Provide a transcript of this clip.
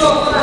수 없구나.